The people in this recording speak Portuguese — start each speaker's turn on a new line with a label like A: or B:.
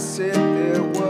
A: ser teu amor.